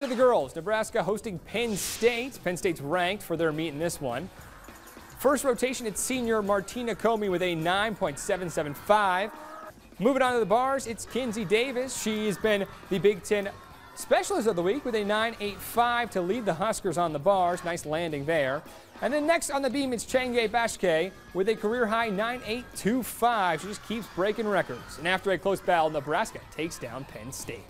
To the girls, Nebraska hosting Penn State. Penn State's ranked for their meet in this one. First rotation, it's senior Martina Comey with a 9.775. Moving on to the bars, it's Kinsey Davis. She's been the Big Ten Specialist of the Week with a 9.85 to lead the Huskers on the bars. Nice landing there. And then next on the beam, it's Csenge Bácskay with a career high 9.825. She just keeps breaking records. And after a close battle, Nebraska takes down Penn State.